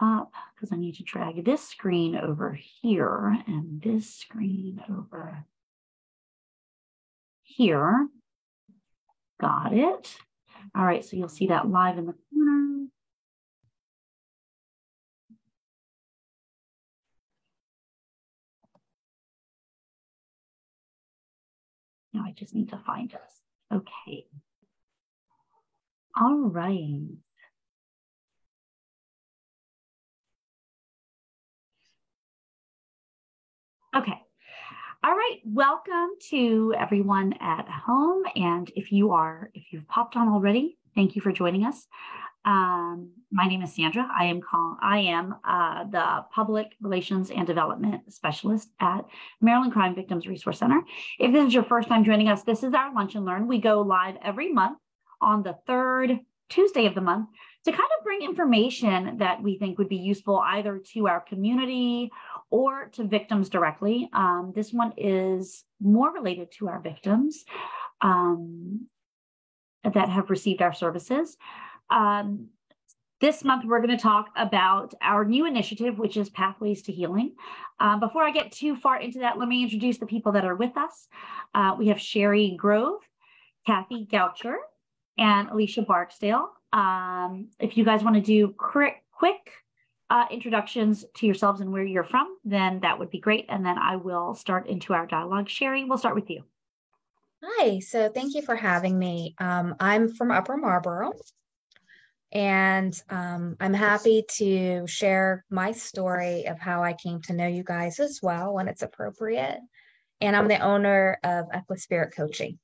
up because I need to drag this screen over here and this screen over here. Got it. All right, so you'll see that live in the corner. Now I just need to find us. Okay. All right. Okay. All right. Welcome to everyone at home. And if you are, if you've popped on already, thank you for joining us. Um, my name is Sandra. I am call, I am uh, the Public Relations and Development Specialist at Maryland Crime Victims Resource Center. If this is your first time joining us, this is our Lunch and Learn. We go live every month on the third Tuesday of the month to kind of bring information that we think would be useful either to our community or to victims directly. Um, this one is more related to our victims um, that have received our services. Um, this month, we're going to talk about our new initiative, which is Pathways to Healing. Uh, before I get too far into that, let me introduce the people that are with us. Uh, we have Sherry Grove, Kathy Goucher, and Alicia Barksdale. Um, if you guys want to do quick, quick uh, introductions to yourselves and where you're from, then that would be great. And then I will start into our dialogue. Sherry, we'll start with you. Hi, so thank you for having me. Um, I'm from Upper Marlboro, and um, I'm happy to share my story of how I came to know you guys as well when it's appropriate. And I'm the owner of Equispirit Coaching.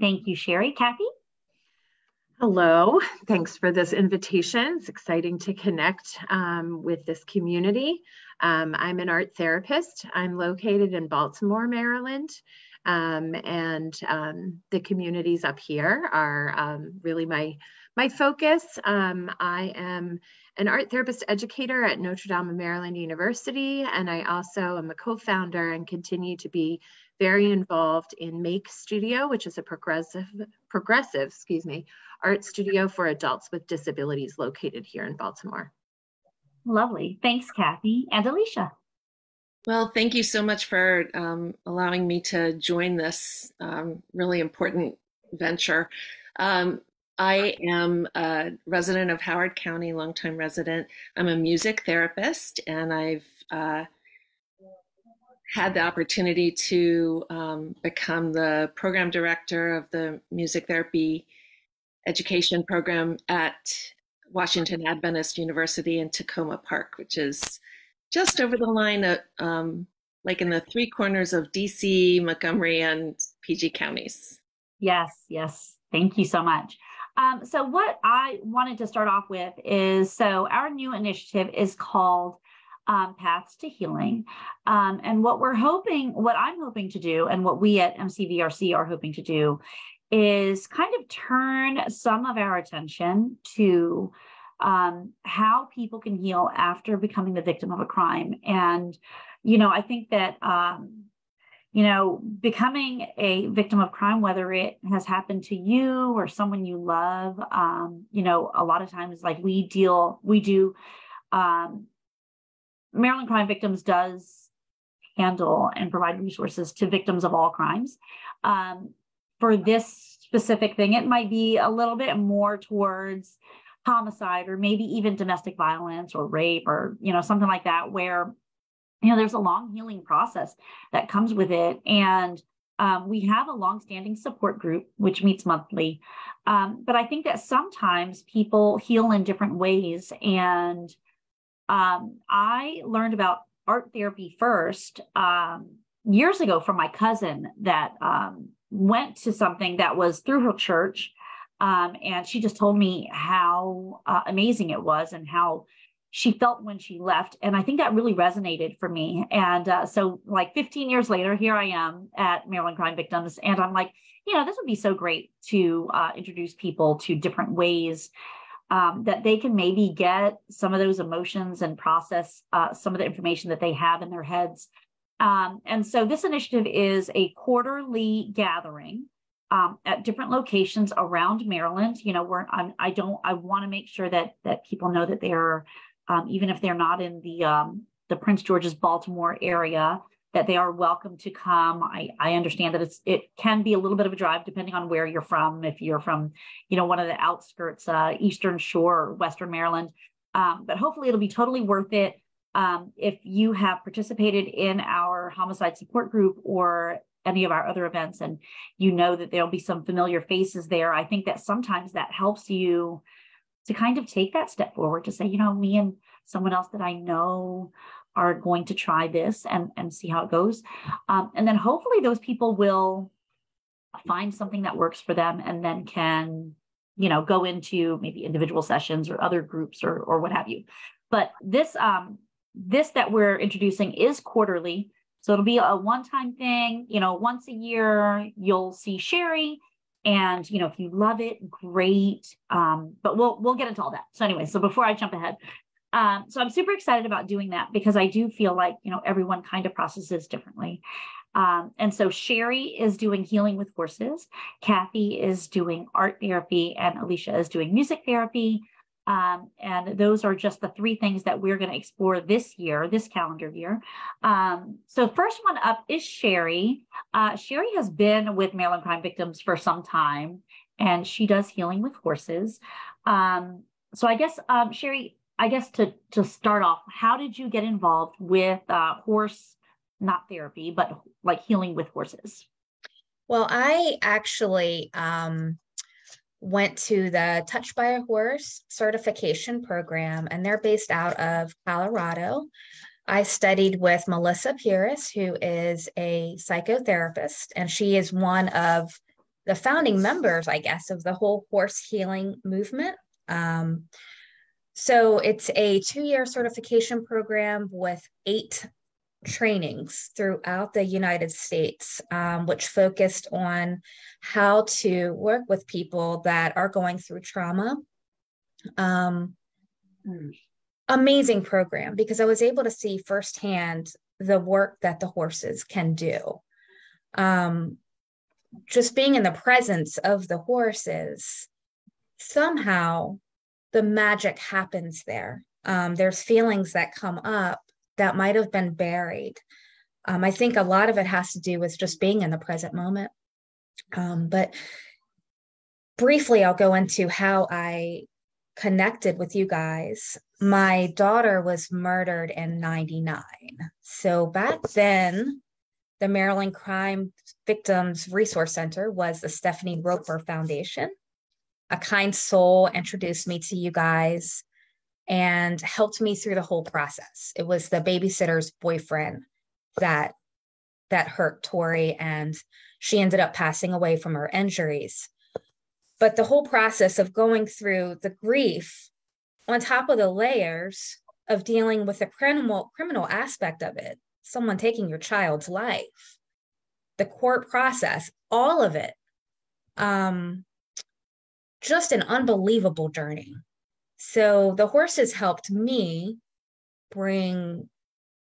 Thank you, Sherry. Kathy? Hello, thanks for this invitation. It's exciting to connect um, with this community. Um, I'm an art therapist. I'm located in Baltimore, Maryland. Um, and um, the communities up here are um, really my, my focus. Um, I am an art therapist educator at Notre Dame of Maryland University, and I also am a co-founder and continue to be very involved in Make Studio, which is a progressive, progressive, excuse me, art studio for adults with disabilities located here in Baltimore. Lovely. Thanks, Kathy. And Alicia. Well, thank you so much for um, allowing me to join this um, really important venture. Um, I am a resident of Howard County, longtime resident. I'm a music therapist, and I've uh, had the opportunity to um, become the program director of the music therapy education program at Washington Adventist University in Takoma Park, which is just over the line at um, like in the three corners of DC, Montgomery, and PG counties. Yes, yes. Thank you so much. Um, so, what I wanted to start off with is so our new initiative is called um, Paths to Healing. Um, and what we're hoping, what I'm hoping to do, and what we at MCVRC are hoping to do is kind of turn some of our attention to um, how people can heal after becoming the victim of a crime. And, you know, I think that, um, you know, becoming a victim of crime, whether it has happened to you or someone you love, um, you know, a lot of times, like we deal, we do, um, Maryland Crime Victims does handle and provide resources to victims of all crimes. Um, for this specific thing, it might be a little bit more towards homicide or maybe even domestic violence or rape or you know something like that where you know there's a long healing process that comes with it and um, we have a long-standing support group which meets monthly um, but i think that sometimes people heal in different ways and um, i learned about art therapy first um, years ago from my cousin that um, went to something that was through her church. Um, and she just told me how uh, amazing it was and how she felt when she left. And I think that really resonated for me. And uh, so, like 15 years later, here I am at Maryland Crime Victims. And I'm like, you know, this would be so great to uh, introduce people to different ways um, that they can maybe get some of those emotions and process uh, some of the information that they have in their heads um, and so this initiative is a quarterly gathering um, at different locations around Maryland. You know, where I'm, I don't, I want to make sure that that people know that they're, um, even if they're not in the um, the Prince George's Baltimore area, that they are welcome to come. I, I understand that it's it can be a little bit of a drive depending on where you're from. If you're from, you know, one of the outskirts, uh, Eastern Shore or Western Maryland, um, but hopefully it'll be totally worth it. Um, if you have participated in our homicide support group or any of our other events and you know that there'll be some familiar faces there, I think that sometimes that helps you to kind of take that step forward to say, you know, me and someone else that I know are going to try this and, and see how it goes. Um, and then hopefully those people will find something that works for them and then can, you know, go into maybe individual sessions or other groups or, or what have you. But this, um, this that we're introducing is quarterly. So it'll be a one-time thing, you know, once a year, you'll see Sherry. And you know, if you love it, great. Um, but we'll we'll get into all that. So anyway, so before I jump ahead, um, so I'm super excited about doing that because I do feel like you know everyone kind of processes differently. Um, and so Sherry is doing healing with horses, Kathy is doing art therapy, and Alicia is doing music therapy. Um, and those are just the three things that we're going to explore this year, this calendar year. Um, so, first one up is Sherry. Uh, Sherry has been with Maryland crime victims for some time, and she does healing with horses. Um, so, I guess, um, Sherry, I guess to to start off, how did you get involved with uh, horse, not therapy, but like healing with horses? Well, I actually um, went to the Touched by a Horse certification program, and they're based out of Colorado. I studied with Melissa Pearce, who is a psychotherapist, and she is one of the founding members, I guess, of the whole horse healing movement. Um, so it's a two year certification program with eight trainings throughout the United States, um, which focused on how to work with people that are going through trauma. Um, amazing program because I was able to see firsthand the work that the horses can do. Um, just being in the presence of the horses, somehow the magic happens there. Um, there's feelings that come up that might have been buried. Um, I think a lot of it has to do with just being in the present moment. Um, but briefly, I'll go into how I connected with you guys. My daughter was murdered in 99. So back then, the Maryland Crime Victims Resource Center was the Stephanie Roper Foundation. A kind soul introduced me to you guys and helped me through the whole process. It was the babysitter's boyfriend that that hurt Tori and she ended up passing away from her injuries. But the whole process of going through the grief on top of the layers of dealing with the criminal criminal aspect of it, someone taking your child's life, the court process, all of it. Um, just an unbelievable journey. So the horses helped me bring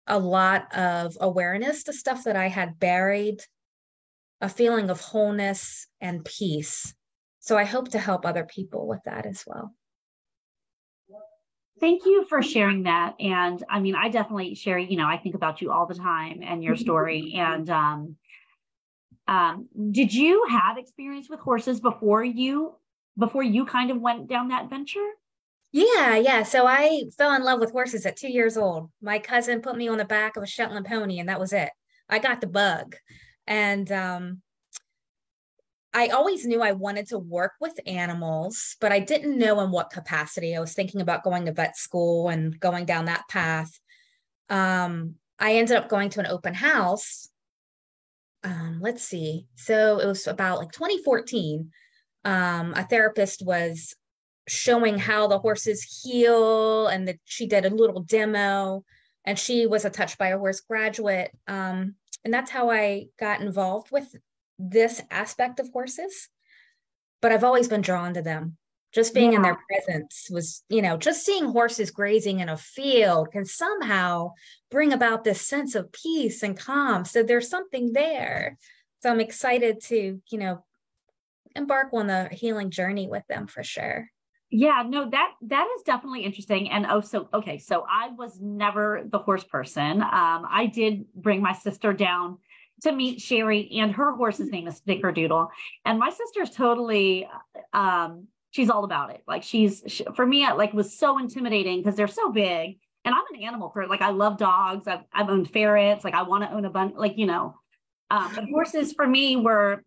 a lot of awareness to stuff that I had buried, a feeling of wholeness and peace. So I hope to help other people with that as well. Thank you for sharing that. And I mean, I definitely share, you know, I think about you all the time and your story. and um, um, did you have experience with horses before you before you kind of went down that venture? Yeah, yeah. So I fell in love with horses at two years old. My cousin put me on the back of a Shetland pony, and that was it. I got the bug. And um, I always knew I wanted to work with animals, but I didn't know in what capacity. I was thinking about going to vet school and going down that path. Um, I ended up going to an open house. Um, let's see. So it was about like 2014. Um, a therapist was showing how the horses heal and that she did a little demo. And she was a Touched by a Horse graduate. Um, and that's how i got involved with this aspect of horses. But i've always been drawn to them. Just being yeah. in their presence was you know just seeing horses grazing in a field can somehow bring about this sense of peace and calm. So there's something there. So i'm excited to you know embark on the healing journey with them for sure. Yeah, no, that that is definitely interesting. And oh, so okay, so I was never the horse person. Um, I did bring my sister down to meet Sherry, and her horse's name is Snickerdoodle. And my sister's totally, um, she's all about it. Like she's she, for me, it like was so intimidating because they're so big. And I'm an animal person. Like I love dogs. I've I've owned ferrets. Like I want to own a bunch. Like you know, um, but horses for me were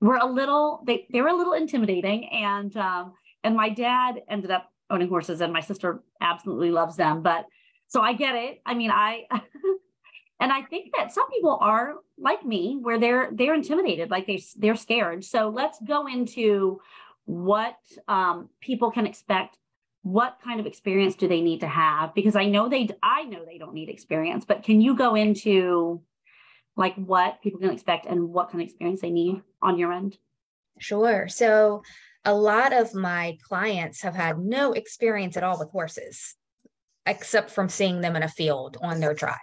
were a little they they were a little intimidating and um and my dad ended up owning horses and my sister absolutely loves them but so i get it i mean i and i think that some people are like me where they're they're intimidated like they they're scared so let's go into what um, people can expect what kind of experience do they need to have because i know they i know they don't need experience but can you go into like what people can expect and what kind of experience they need on your end? Sure. So a lot of my clients have had no experience at all with horses, except from seeing them in a field on their drive.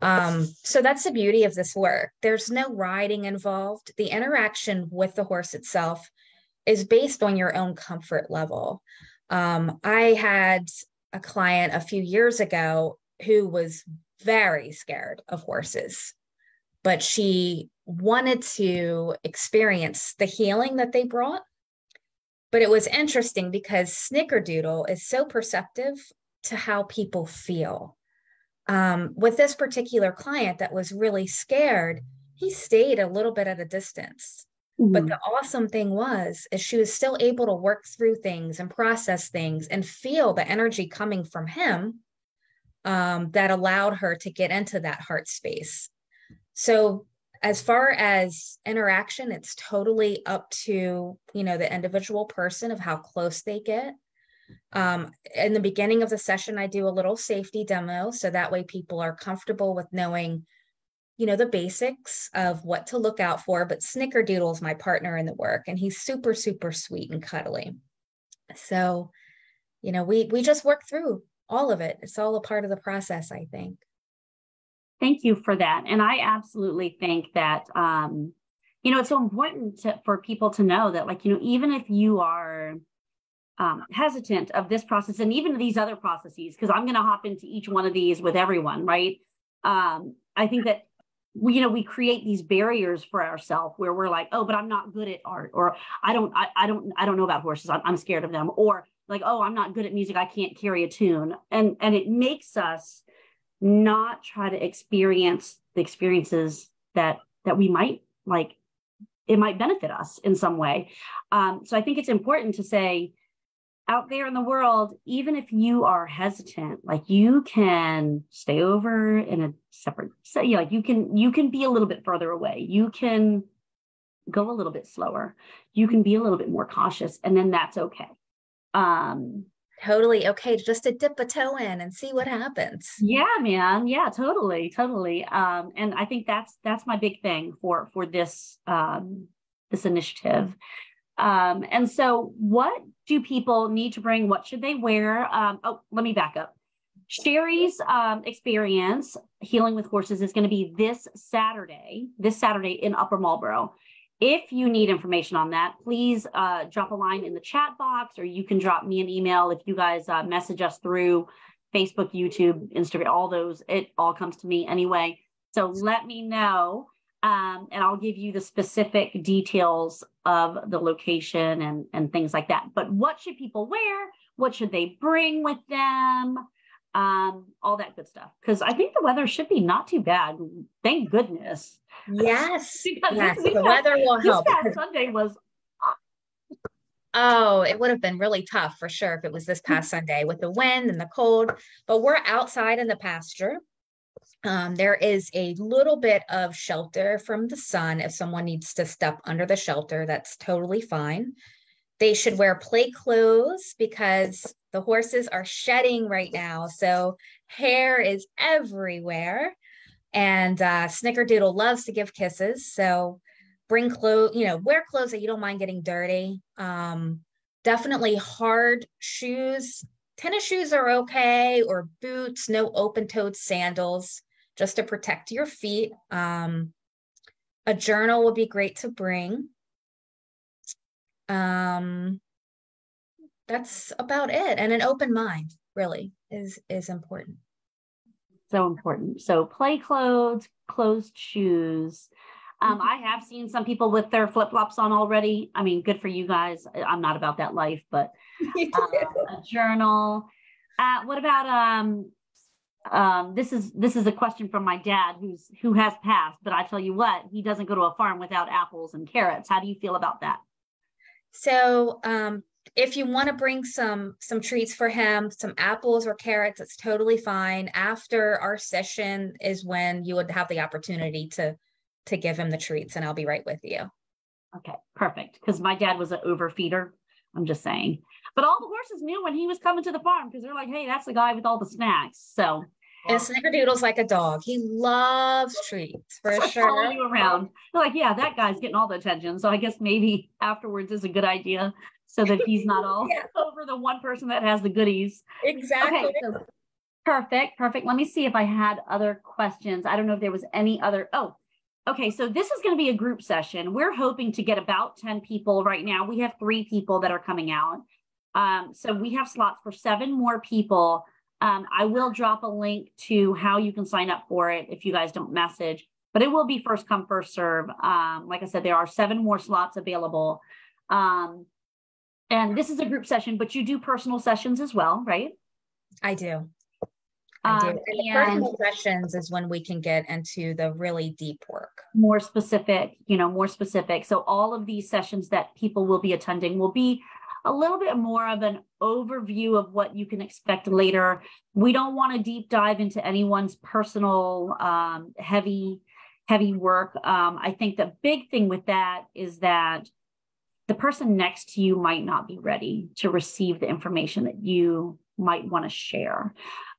Um, so that's the beauty of this work. There's no riding involved. The interaction with the horse itself is based on your own comfort level. Um, I had a client a few years ago who was very scared of horses but she wanted to experience the healing that they brought. But it was interesting because Snickerdoodle is so perceptive to how people feel. Um, with this particular client that was really scared, he stayed a little bit at a distance. Mm-hmm. But the awesome thing was is she was still able to work through things and process things and feel the energy coming from him um, that allowed her to get into that heart space. So as far as interaction, it's totally up to, you know, the individual person of how close they get. Um, in the beginning of the session, I do a little safety demo. So that way people are comfortable with knowing, you know, the basics of what to look out for. But Snickerdoodle is my partner in the work, and he's super, super sweet and cuddly. So, you know, we we just work through all of it. It's all a part of the process, I think. Thank you for that. And I absolutely think that, um, you know, it's so important to, for people to know that, like, you know, even if you are um, hesitant of this process and even these other processes, because I'm going to hop into each one of these with everyone, right? Um, I think that we, you know, we create these barriers for ourselves where we're like, oh, but I'm not good at art, or I don't, I, I don't, I don't know about horses. I'm, I'm scared of them, or like, oh, I'm not good at music. I can't carry a tune, and and it makes us not try to experience the experiences that that we might like it might benefit us in some way. Um, so i think it's important to say out there in the world even if you are hesitant like you can stay over in a separate so yeah like you can you can be a little bit further away. You can go a little bit slower. You can be a little bit more cautious and then that's okay. Um totally okay just to dip a toe in and see what happens. Yeah man. Yeah totally totally. Um and i think that's that's my big thing for for this um this initiative. Um and so what do people need to bring? What should they wear? Um oh let me back up. Sherry's um, experience healing with horses is going to be this Saturday, this Saturday in Upper Marlboro. If you need information on that, please uh, drop a line in the chat box or you can drop me an email if you guys uh, message us through Facebook, YouTube, Instagram, all those. It all comes to me anyway. So let me know um, and I'll give you the specific details of the location and, and things like that. But what should people wear? What should they bring with them? Um, all that good stuff. Because I think the weather should be not too bad. Thank goodness. Yes. yes this, the weather will help. This past Sunday was. Oh, it would have been really tough for sure if it was this past Sunday with the wind and the cold. But we're outside in the pasture. Um, there is a little bit of shelter from the sun if someone needs to step under the shelter. That's totally fine. They should wear play clothes because the horses are shedding right now. So hair is everywhere. And uh, Snickerdoodle loves to give kisses. So bring clothes, you know, wear clothes that you don't mind getting dirty. Um, definitely hard shoes. Tennis shoes are okay, or boots, no open toed sandals, just to protect your feet. Um, a journal would be great to bring. Um, that's about it. And an open mind really is is important. So important. So play clothes, closed shoes. Um, Mm-hmm. I have seen some people with their flip flops on already. I mean, good for you guys. I'm not about that life, but uh, a journal. Uh, what about um, um, this is this is a question from my dad who's who has passed, but I tell you what, he doesn't go to a farm without apples and carrots. How do you feel about that? So um, if you want to bring some some treats for him, some apples or carrots, it's totally fine. After our session is when you would have the opportunity to to give him the treats, and I'll be right with you. Okay, perfect. Because my dad was an overfeeder. I'm just saying. But all the horses knew when he was coming to the farm because they're like, hey, that's the guy with all the snacks. So And Snickerdoodle's like a dog. He loves treats for following sure. you around. They're like, yeah, that guy's getting all the attention. So I guess maybe afterwards is a good idea so that he's not all Yeah. over the one person that has the goodies. Exactly. Okay, so perfect, perfect. Let me see if I had other questions. I don't know if there was any other. Oh, okay. So this is going to be a group session. We're hoping to get about 10 people right now. We have three people that are coming out. Um, so we have slots for seven more people. Um, I will drop a link to how you can sign up for it if you guys don't message, but it will be first come, first serve. Um, like I said, there are seven more slots available. Um, and this is a group session, but you do personal sessions as well, right? I do. I do. Um, And personal sessions is when we can get into the really deep work. more specific, you know, more specific. So all of these sessions that people will be attending will be a little bit more of an overview of what you can expect later. We don't want to deep dive into anyone's personal um, heavy, heavy work. Um, I think the big thing with that is that the person next to you might not be ready to receive the information that you might want to share.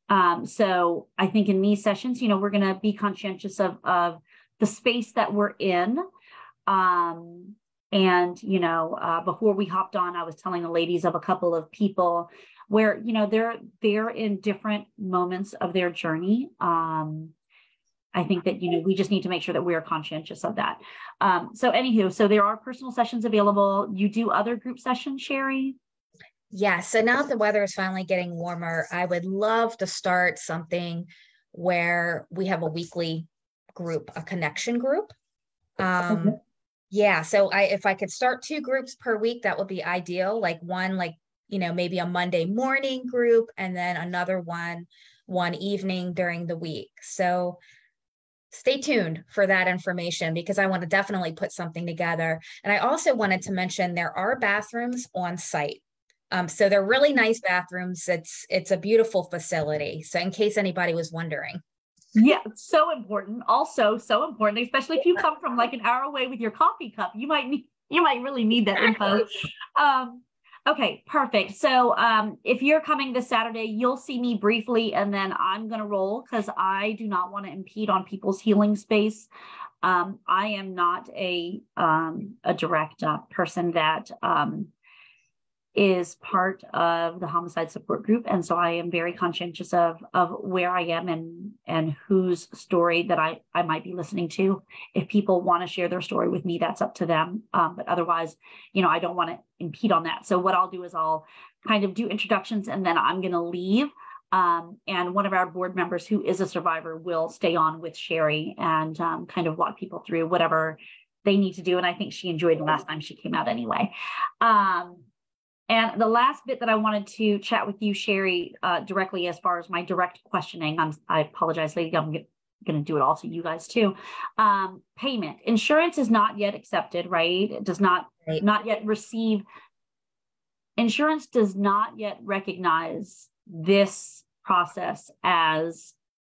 Um, so I think in these sessions, you know, we're going to be conscientious of, of the space that we're in. Um, and, you know, uh, before we hopped on, I was telling the ladies of a couple of people where, you know, they're, they're in different moments of their journey. Um, I think that, you know, we just need to make sure that we're conscientious of that. Um, so anywho, so there are personal sessions available. You do other group sessions, Sherry? Yeah. So now that the weather is finally getting warmer, I would love to start something where we have a weekly group, a connection group. Um, yeah. So I, if I could start two groups per week, that would be ideal. Like one, like, you know, maybe a Monday morning group and then another one, one evening during the week. So stay tuned for that information because I want to definitely put something together. And I also wanted to mention there are bathrooms on site. Um, so they're really nice bathrooms. It's it's a beautiful facility. So in case anybody was wondering. Yeah, so important. Also, so important, especially if you come from like an hour away with your coffee cup. You might need, you might really need that info. Um, okay, perfect. So, um, if you're coming this Saturday, you'll see me briefly, and then I'm gonna roll because I do not want to impede on people's healing space. Um, I am not a um, a direct uh, person that um, is part of the homicide support group. And so i am very conscientious of of where i am and and whose story that i i might be listening to. If people want to share their story with me that's up to them. Um, but otherwise you know i don't want to impede on that. So what i'll do is i'll kind of do introductions and then i'm going to leave. Um, and one of our board members who is a survivor will stay on with sherry and um, kind of walk people through whatever they need to do. And i think she enjoyed the last time she came out anyway. Um, and the last bit that I wanted to chat with you, Sherry, uh, directly as far as my direct questioning, I'm, I apologize, lady, I'm going to do it all to you guys too. Um, payment, insurance is not yet accepted, right? It does not, Right. not yet receive. Insurance does not yet recognize this process as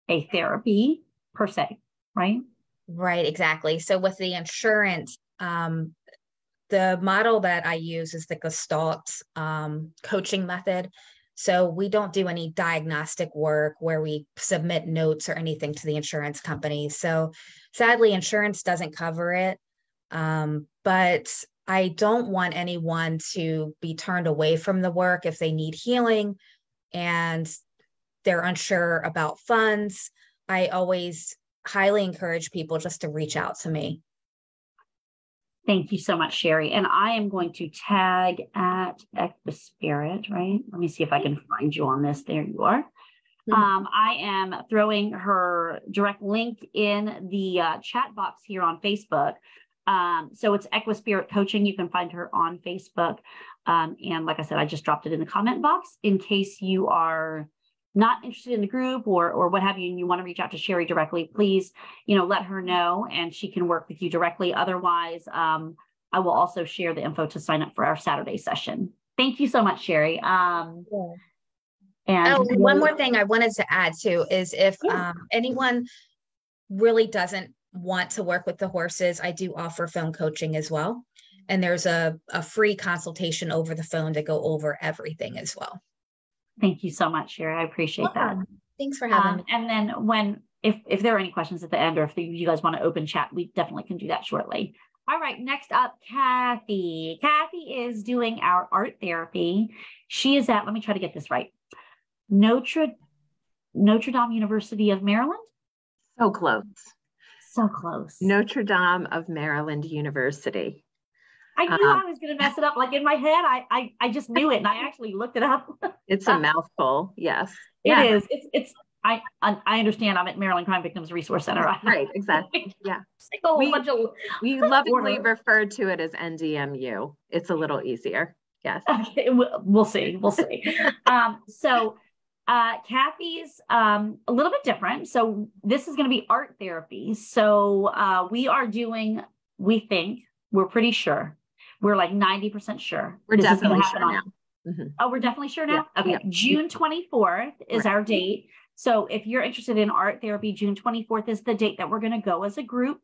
a therapy per se, right? Right, exactly. So with the insurance, um, the model that I use is the Gestalt um, coaching method. So we don't do any diagnostic work where we submit notes or anything to the insurance company. So sadly, insurance doesn't cover it. Um, but I don't want anyone to be turned away from the work if they need healing and they're unsure about funds. I always highly encourage people just to reach out to me. Thank you so much, Sherry. And I am going to tag at Equispirit, right? Let me see if I can find you on this. There you are. Mm-hmm. Um, I am throwing her direct link in the uh, chat box here on Facebook. Um, so it's Equispirit Coaching. You can find her on Facebook. Um, and like I said, I just dropped it in the comment box in case you are not interested in the group or or what have you and you want to reach out to sherry directly please you know let her know and she can work with you directly. Otherwise um, i will also share the info to sign up for our saturday session. Thank you so much sherry. Um, yeah. and oh, one more thing i wanted to add too is if yeah. um, anyone really doesn't want to work with the horses i do offer phone coaching as well. And there's a, a free consultation over the phone to go over everything as well Thank you so much, Sherry. I appreciate that. Thanks for having um, me. And then when if if there are any questions at the end or if you guys want to open chat, we definitely can do that shortly. All right, next up, Kathy. Kathy is doing our art therapy. She is at, let me try to get this right. Notre Notre Dame University of Maryland? So close. So close. Notre Dame of Maryland University. I knew um, I was going to mess it up. Like in my head, I, I I just knew it, and I actually looked it up. it's a mouthful. Yes, it yeah. is. It's it's. I I understand. I'm at Maryland Crime Victims Resource Center. Right. Exactly. Yeah. we, of, we lovingly refer to it as NDMU. It's a little easier. Yes. Okay. We'll see. We'll see. um, so uh, Kathy's um, a little bit different. So this is going to be art therapy. So uh, we are doing, we think, we're pretty sure, we're like 90% sure. We're definitely sure now. Mm-hmm. Oh, we're definitely sure now? Yeah. Okay. Yeah. June 24th is right. our date. So if you're interested in art therapy, June 24th is the date that we're going to go as a group.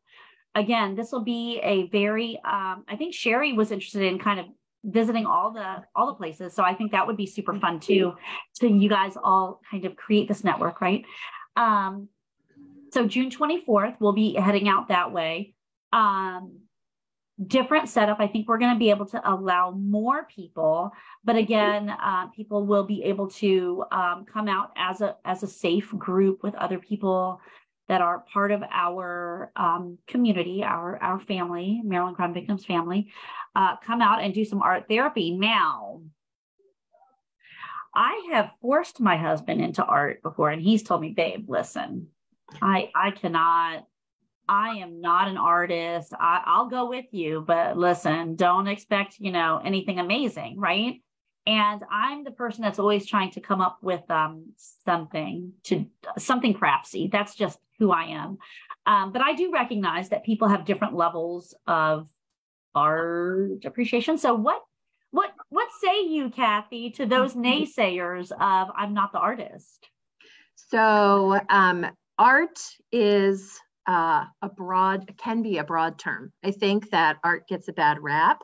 Again, this will be a very, um, I think Sherry was interested in kind of visiting all the all the places so i think that would be super fun too to you guys all kind of create this network right um so june 24th we'll be heading out that way um different setup. I think we're going to be able to allow more people, but again, uh, people will be able to um, come out as a as a safe group with other people that are part of our um, community, our our family, Maryland Crime Victims family. Uh, come out and do some art therapy now. I have forced my husband into art before, and he's told me, "Babe, listen, I I cannot I am not an artist. I, I'll go with you, but listen, don't expect, you know, anything amazing, right? And I'm the person that's always trying to come up with um, something to something craftsy. That's just who I am. Um, but I do recognize that people have different levels of art appreciation. So what what what say you, Kathy, to those naysayers of I'm not the artist? So um, art is uh, a broad can be a broad term. I think that art gets a bad rap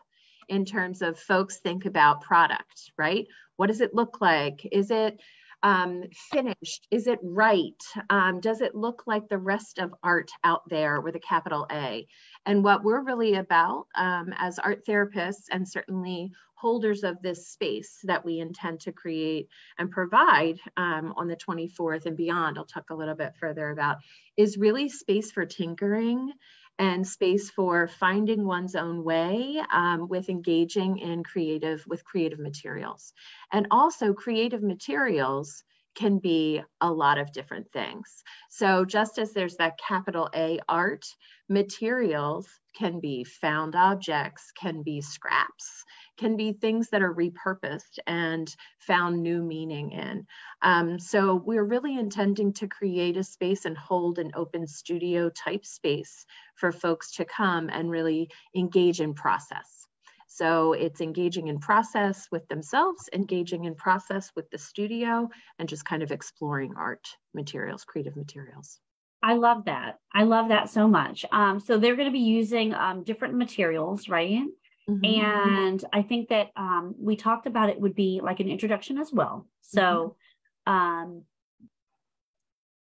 in terms of folks think about product, right? What does it look like? Is it um, finished? Is it right? Um, does it look like the rest of art out there with a capital A? And what we're really about um, as art therapists and certainly holders of this space that we intend to create and provide um, on the 24th and beyond, I'll talk a little bit further about, is really space for tinkering and space for finding one's own way um, with engaging in creative with creative materials. And also creative materials can be a lot of different things. So just as there's that capital a art materials can be found objects can be scraps can be things that are repurposed and found new meaning in. Um, so we're really intending to create a space and hold an open studio type space for folks to come and really engage in process. So it's engaging in process with themselves, engaging in process with the studio, and just kind of exploring art materials, creative materials. I love that. I love that so much. Um, so they're going to be using um, different materials, right? Mm-hmm. And I think that um, we talked about it would be like an introduction as well. So mm-hmm. um,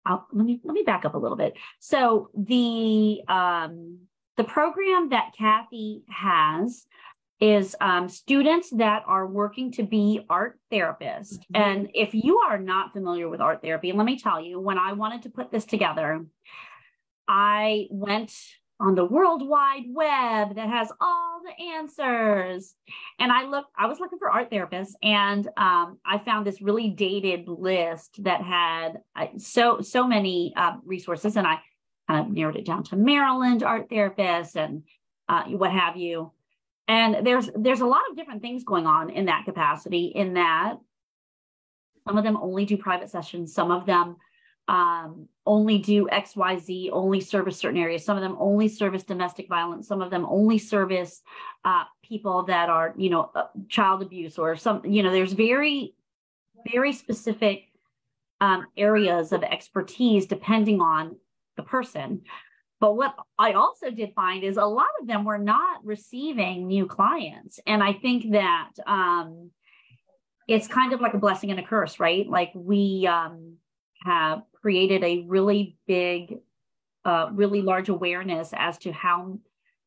I'll, let me let me back up a little bit. So the um, the program that Kathy has is um, students that are working to be art therapists. Mm-hmm. And if you are not familiar with art therapy, let me tell you, when I wanted to put this together, I went on the world wide web that has all the answers. And I looked, I was looking for art therapists and um, I found this really dated list that had uh, so, so many uh, resources. And I kind of narrowed it down to Maryland art therapists and uh, what have you. And there's there's a lot of different things going on in that capacity. In that, some of them only do private sessions. Some of them um, only do XYZ, only service certain areas. Some of them only service domestic violence. Some of them only service uh, people that are, you know, uh, child abuse or some, you know, there's very, very specific um, areas of expertise depending on the person. But what I also did find is a lot of them were not receiving new clients. And I think that um, it's kind of like a blessing and a curse, right? Like we um, have created a really big, uh, really large awareness as to how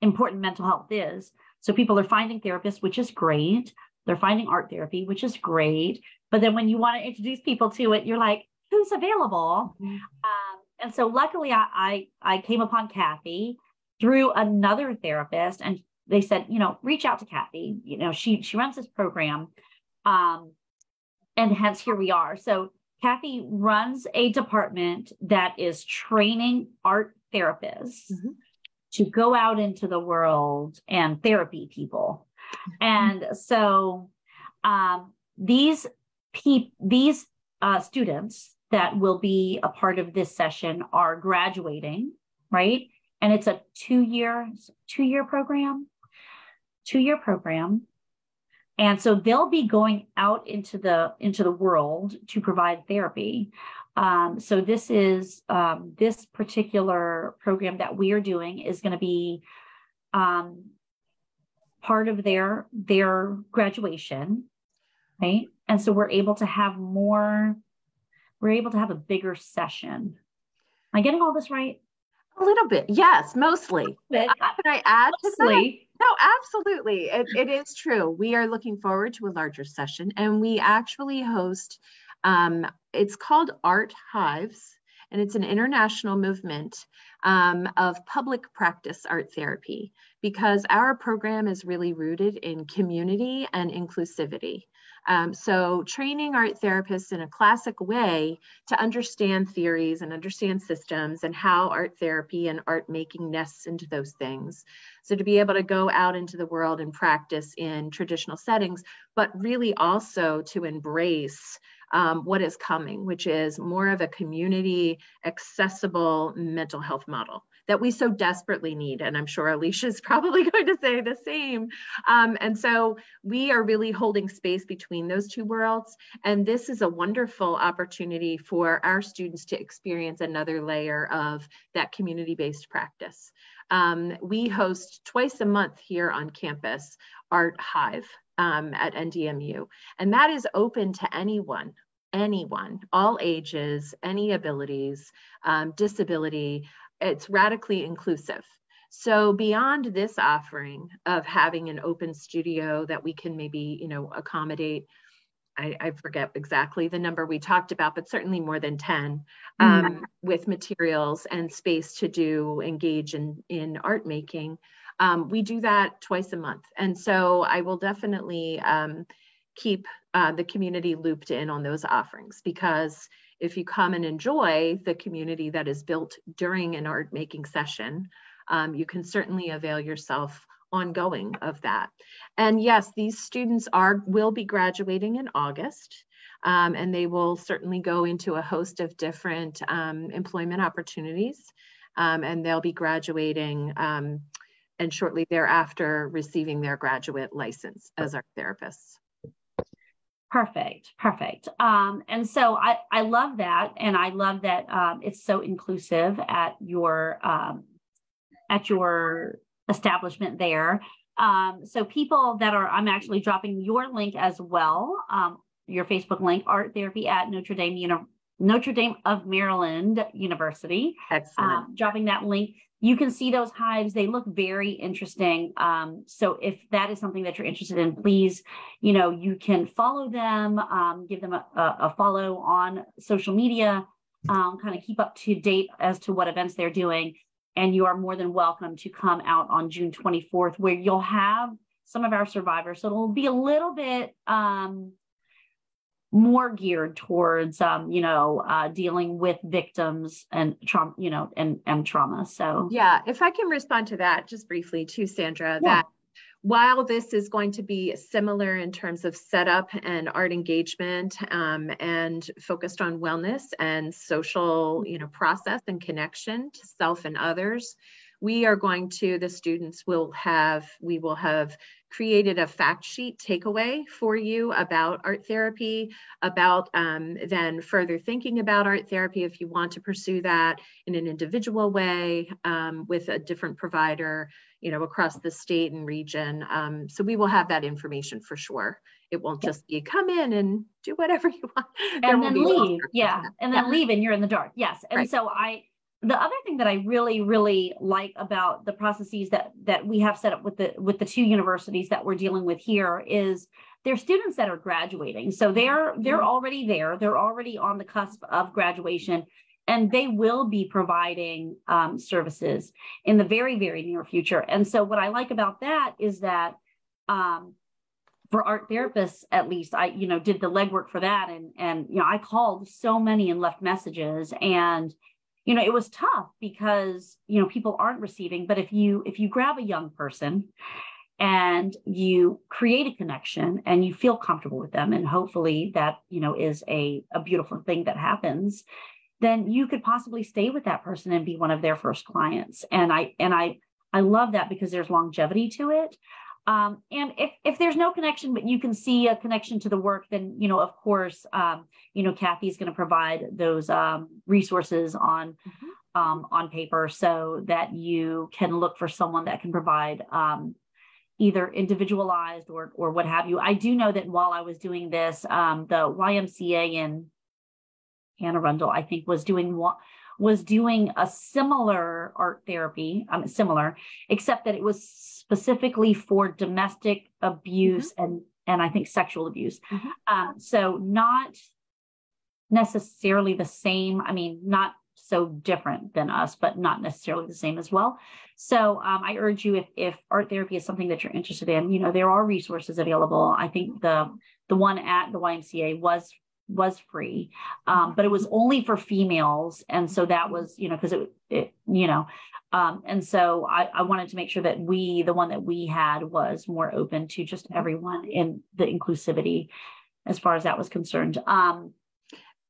important mental health is. So people are finding therapists, which is great. They're finding art therapy, which is great. But then when you want to introduce people to it, you're like, who's available? Mm-hmm. Um, and so luckily I, I I came upon Kathy through another therapist and they said, you know, reach out to Kathy. You know, she she runs this program. Um, and hence here we are. So Kathy runs a department that is training art therapists mm-hmm. to go out into the world and therapy people. Mm-hmm. And so um, these pe- these uh, students that will be a part of this session are graduating, right? And it's a two year two year program, two year program and so they'll be going out into the into the world to provide therapy. Um, so this is um, this particular program that we are doing is going to be um, part of their their graduation right? And so we're able to have more we're able to have a bigger session. Am i getting all this right? A little bit yes mostly. Can i add mostly. No, absolutely. It, it is true. We are looking forward to a larger session, and we actually host. Um, it's called Art Hives, and it's an international movement um, of public practice art therapy because our program is really rooted in community and inclusivity. Um, so training art therapists in a classic way to understand theories and understand systems and how art therapy and art making nests into those things. So to be able to go out into the world and practice in traditional settings, but really also to embrace um, what is coming, which is more of a community accessible mental health model that we so desperately need. And I'm sure Alicia is probably going to say the same. Um, and so we are really holding space between those two worlds. And this is a wonderful opportunity for our students to experience another layer of that community based practice. Um, we host twice a month here on campus Art Hive um, at NDMU, and that is open to anyone anyone, all ages, any abilities, um, disability. It's radically inclusive. So beyond this offering of having an open studio that we can maybe, you know, accommodate, I, I forget exactly the number we talked about, but certainly more than 10 um, mm-hmm. with materials and space to do engage in, in art making. Um, we do that twice a month. And so I will definitely um, keep uh, the community looped in on those offerings because if you come and enjoy the community that is built during an art making session, um, you can certainly avail yourself ongoing of that. And yes, these students are will be graduating in August. Um, and they will certainly go into a host of different um, employment opportunities. Um, and they'll be graduating um, and shortly thereafter receiving their graduate license as art therapists. Perfect, perfect. Um, and so I, I love that, and I love that um, it's so inclusive at your um, at your establishment there. Um, so people that are, I'm actually dropping your link as well, um, your Facebook link, Art Therapy at Notre Dame Uni- Notre Dame of Maryland University. Excellent. Um, dropping that link you can see those hives. They look very interesting. Um, so if that is something that you're interested in please you know you can follow them um, give them a, a, follow on social media um, kind of keep up to date as to what events they're doing. And you are more than welcome to come out on June 24th, where you'll have some of our survivors. So it'll be a little bit um, more geared towards, um, you know, uh, dealing with victims and trauma, you know, and and trauma. So yeah, if I can respond to that just briefly too, Sandra, yeah. that while this is going to be similar in terms of setup and art engagement um, and focused on wellness and social you know process and connection to self and others we are going to the students will have we will have created a fact sheet takeaway for you about art therapy about um, then further thinking about art therapy if you want to pursue that in an individual way um, with a different provider you know, across the state and region. Um, so we will have that information for sure. It won't just be come in and do whatever you want. And then leave. Yeah. And then yeah. leave and you're in the dark. Yes. And right. so I, the other thing that I really, really like about the processes that that we have set up with the with the two universities that we're dealing with here is they're students that are graduating. So they're they're mm-hmm. already there. They're already on the cusp of graduation and they will be providing um, services in the very very near future and so what i like about that is that um, for art therapists at least i you know did the legwork for that and and you know i called so many and left messages and you know it was tough because you know people aren't receiving but if you if you grab a young person and you create a connection and you feel comfortable with them and hopefully that you know is a, a beautiful thing that happens then you could possibly stay with that person and be one of their first clients. And I and I I love that because there's longevity to it. Um, and if if there's no connection, but you can see a connection to the work, then you know, of course, um, you know, Kathy's going to provide those um, resources on mm-hmm. um, on paper so that you can look for someone that can provide um, either individualized or or what have you. I do know that while I was doing this, um, the YMCA in Anne Arundel, I think, was doing was doing a similar art therapy, um, similar, except that it was specifically for domestic abuse mm-hmm. and and I think sexual abuse. Mm-hmm. Um, so not necessarily the same. I mean, not so different than us, but not necessarily the same as well. So um, I urge you, if if art therapy is something that you're interested in, you know, there are resources available. I think the the one at the YMCA was was free, um, but it was only for females, and so that was you know because it, it you know, um, and so I, I wanted to make sure that we the one that we had was more open to just everyone in the inclusivity as far as that was concerned. Um,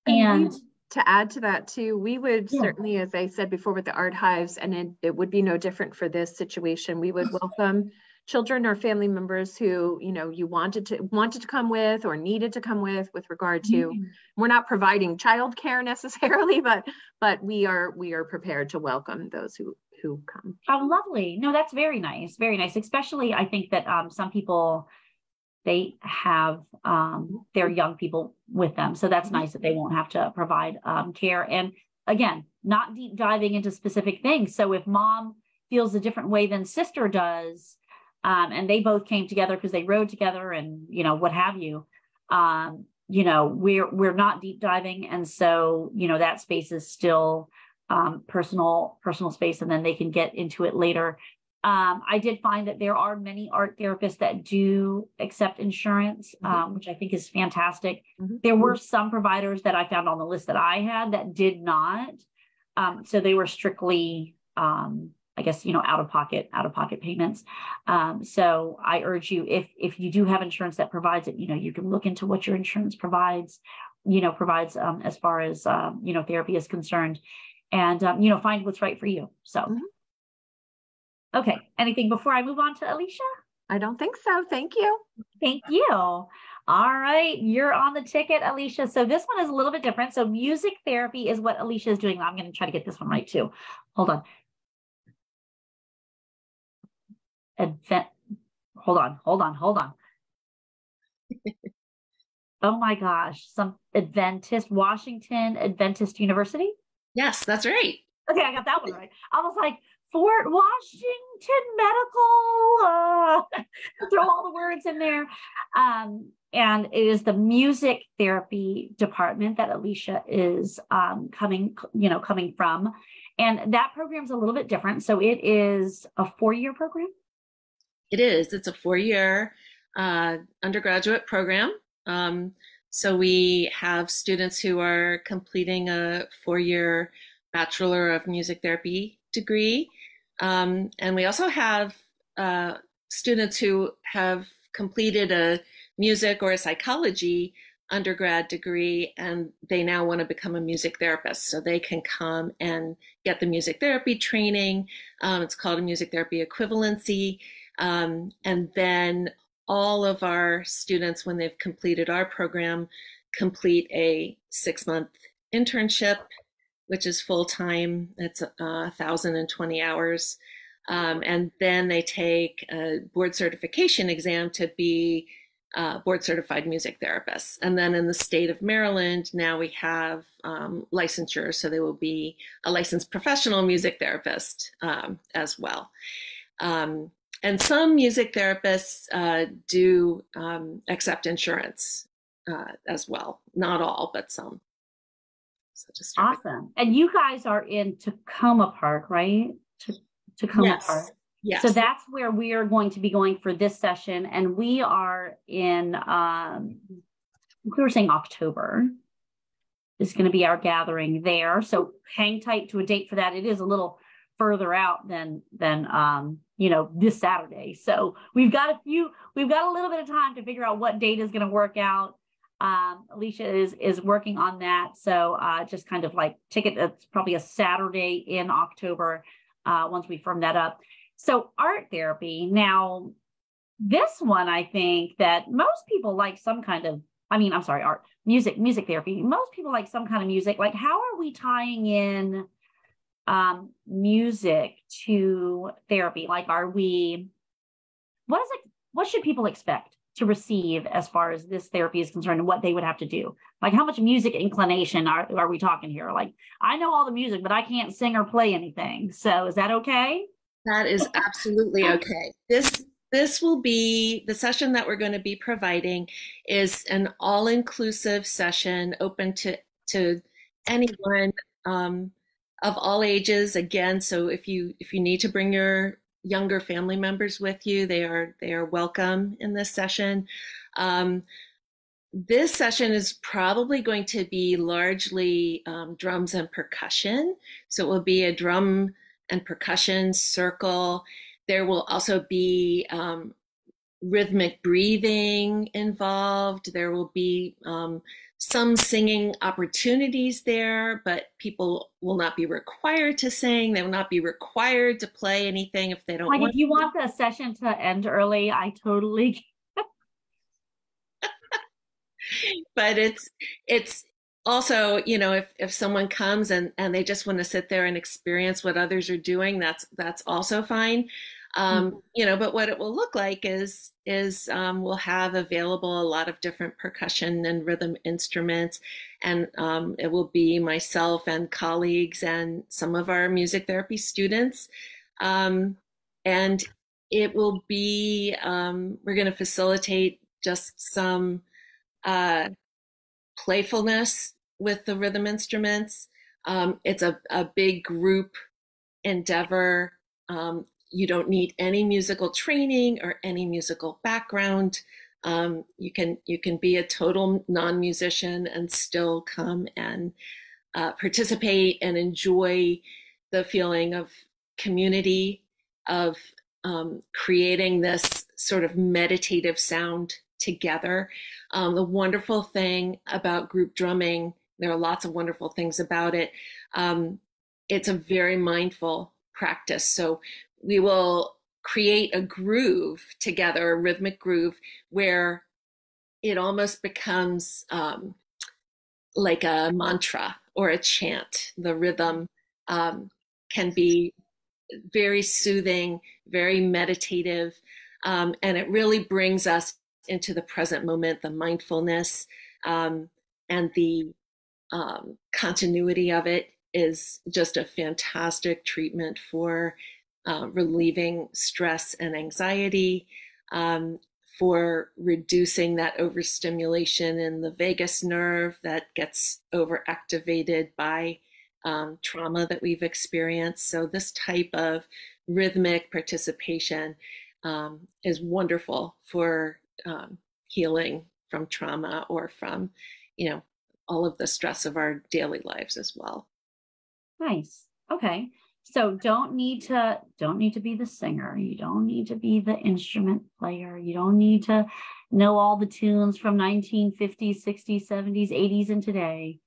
and, and to add to that too, we would yeah. certainly, as I said before, with the art hives, and it, it would be no different for this situation. We would welcome children or family members who you know you wanted to wanted to come with or needed to come with with regard to mm-hmm. we're not providing childcare necessarily but but we are we are prepared to welcome those who who come. Oh lovely. No that's very nice very nice especially i think that um, some people they have um, their young people with them. So that's mm-hmm. nice that they won't have to provide um, care. And again not deep diving into specific things. So if mom feels a different way than sister does um, and they both came together because they rode together and you know what have you. Um, you know we're we're not deep diving. And so you know that space is still um, personal personal space and then they can get into it later. Um, i did find that there are many art therapists that do accept insurance mm-hmm. um, which i think is fantastic. Mm-hmm. there were some providers that i found on the list that i had that did not. Um, so they were strictly um, I guess you know out of pocket out of pocket payments. Um, so I urge you if if you do have insurance that provides it, you know you can look into what your insurance provides, you know provides um, as far as um, you know therapy is concerned, and um, you know find what's right for you. So. Mm-hmm. Okay. Anything before I move on to Alicia? I don't think so. Thank you. Thank you. All right, you're on the ticket, Alicia. So this one is a little bit different. So music therapy is what Alicia is doing. I'm going to try to get this one right too. Hold on. Advent. Hold on, hold on, hold on. oh my gosh, some Adventist, Washington Adventist University? Yes, that's right. Okay, I got that one right. I was like, Fort Washington Medical. Uh, throw all the words in there. Um, and it is the music therapy department that Alicia is um, coming, you know, coming from. And that program's a little bit different. So it is a four year program. It is. It's a four year uh, undergraduate program. Um, so we have students who are completing a four year Bachelor of Music Therapy degree. Um, and we also have uh, students who have completed a music or a psychology undergrad degree and they now want to become a music therapist. So they can come and get the music therapy training. Um, it's called a music therapy equivalency. Um, and then all of our students, when they've completed our program, complete a six month internship, which is full time. It's uh, 1,020 hours. Um, and then they take a board certification exam to be uh, board certified music therapists. And then in the state of Maryland, now we have um, licensure, so they will be a licensed professional music therapist um, as well. Um, and some music therapists uh, do um, accept insurance uh, as well. Not all, but some. So just awesome. And you guys are in Takoma Park, right? Takoma yes. Park. Yes. So that's where we are going to be going for this session. And we are in, um, we were saying October is going to be our gathering there. So hang tight to a date for that. It is a little further out than, than, um, you know, this Saturday. So we've got a few, we've got a little bit of time to figure out what date is going to work out. Um, Alicia is, is working on that. So, uh, just kind of like ticket, it's probably a Saturday in October, uh, once we firm that up. So art therapy. Now, this one, I think that most people like some kind of, I mean, I'm sorry, art, music, music therapy. Most people like some kind of music. Like, how are we tying in um, music to therapy? Like, are we, what is it, what should people expect to receive as far as this therapy is concerned and what they would have to do? Like, how much music inclination are, are we talking here? Like, I know all the music, but I can't sing or play anything. So is that okay? That is absolutely okay. This this will be the session that we're going to be providing is an all-inclusive session open to to anyone um, of all ages again so if you if you need to bring your younger family members with you they are they are welcome in this session um, this session is probably going to be largely um, drums and percussion so it will be a drum and percussion circle. There will also be um, rhythmic breathing involved. There will be um, some singing opportunities there, but people will not be required to sing. They will not be required to play anything if they don't. Like want if you want the session to end early, I totally. but it's it's also, you know, if, if someone comes and, and they just want to sit there and experience what others are doing, that's that's also fine. Um, mm-hmm. You know, but what it will look like is is um, we'll have available a lot of different percussion and rhythm instruments, and um, it will be myself and colleagues and some of our music therapy students, um, and it will be um, we're going to facilitate just some uh, playfulness with the rhythm instruments. Um, it's a, a big group endeavor. Um, you don't need any musical training or any musical background. Um, you can you can be a total non-musician and still come and uh, participate and enjoy the feeling of community of um, creating this sort of meditative sound together. Um, the wonderful thing about group drumming there are lots of wonderful things about it. Um, it's a very mindful practice. So we will create a groove together, a rhythmic groove, where it almost becomes um, like a mantra or a chant. The rhythm um, can be very soothing, very meditative, um, and it really brings us into the present moment, the mindfulness um, and the um, continuity of it is just a fantastic treatment for uh, relieving stress and anxiety, um, for reducing that overstimulation in the vagus nerve that gets overactivated by um, trauma that we've experienced. So this type of rhythmic participation um, is wonderful for um, healing from trauma or from, you know, all of the stress of our daily lives as well. Nice. Okay. So don't need to don't need to be the singer. You don't need to be the instrument player. You don't need to know all the tunes from 1950s, 60s, 70s, 80s, and today.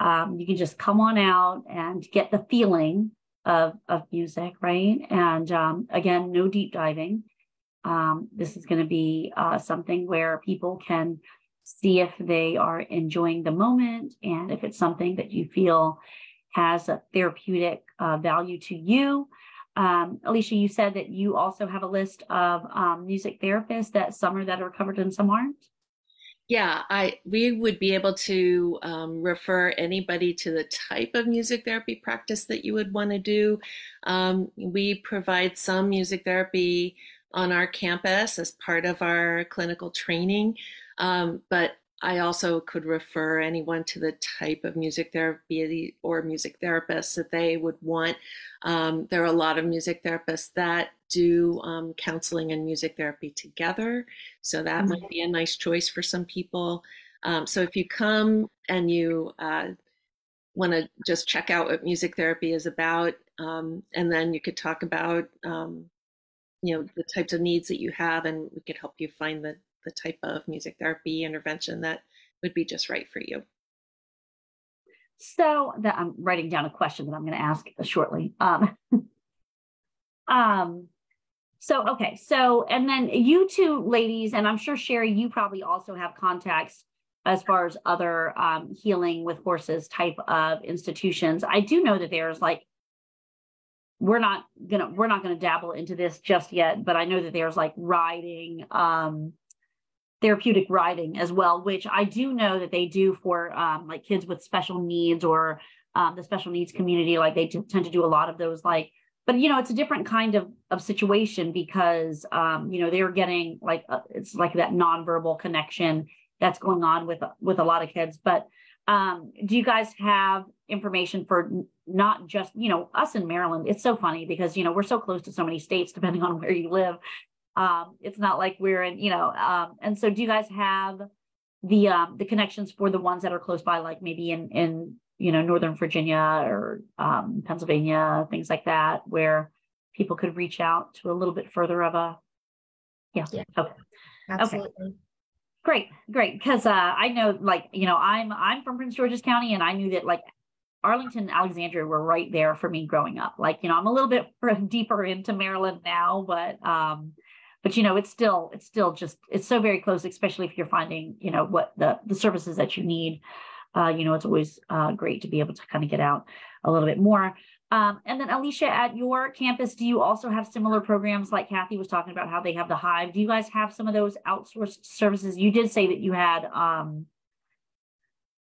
Um, you can just come on out and get the feeling of of music, right? And um, again, no deep diving. Um, this is going to be uh, something where people can see if they are enjoying the moment and if it's something that you feel has a therapeutic uh, value to you. Um, Alicia, you said that you also have a list of um, music therapists that some are that are covered and some aren't. Yeah, I we would be able to um, refer anybody to the type of music therapy practice that you would want to do. Um, we provide some music therapy on our campus as part of our clinical training, um, but I also could refer anyone to the type of music therapy or music therapists that they would want. Um, there are a lot of music therapists that do um, counseling and music therapy together. So that mm-hmm. might be a nice choice for some people. Um, so if you come and you uh, want to just check out what music therapy is about, um, and then you could talk about, um, you know, the types of needs that you have, and we could help you find the the type of music therapy intervention that would be just right for you. So that I'm writing down a question that I'm going to ask shortly. Um, um, so okay, so and then you two ladies, and I'm sure Sherry, you probably also have contacts as far as other um, healing with horses type of institutions. I do know that there's like we're not gonna we're not gonna dabble into this just yet, but I know that there's like riding um therapeutic riding as well, which I do know that they do for um, like kids with special needs or um, the special needs community. Like they tend to do a lot of those, like, but you know, it's a different kind of of situation because um, you know they're getting like uh, it's like that nonverbal connection that's going on with with a lot of kids. But um, do you guys have information for not just you know us in Maryland? It's so funny because you know we're so close to so many states, depending on where you live. Um, it's not like we're in, you know, um, and so do you guys have the um, the connections for the ones that are close by, like maybe in in you know Northern Virginia or um, Pennsylvania, things like that, where people could reach out to a little bit further of a yeah. yeah. Okay. Absolutely. Okay. Great, great. Because uh, I know, like, you know, I'm I'm from Prince George's County, and I knew that like Arlington, Alexandria were right there for me growing up. Like, you know, I'm a little bit deeper into Maryland now, but um, but you know it's still it's still just it's so very close especially if you're finding you know what the the services that you need. Uh, you know it's always uh, great to be able to kind of get out a little bit more. Um, and then alicia at your campus do you also have similar programs? Like kathy was talking about how they have the hive. Do you guys have some of those outsourced services? You did say that you had um,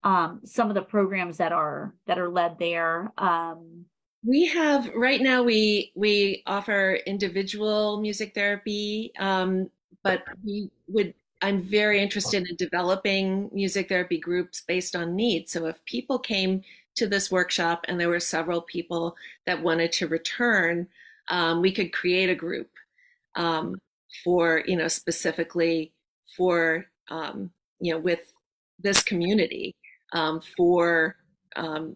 um, some of the programs that are that are led there. Um, we have right now we we offer individual music therapy, um, but we would. I'm very interested in developing music therapy groups based on needs. So if people came to this workshop and there were several people that wanted to return, um, we could create a group um, for you know specifically for um, you know with this community um, for um,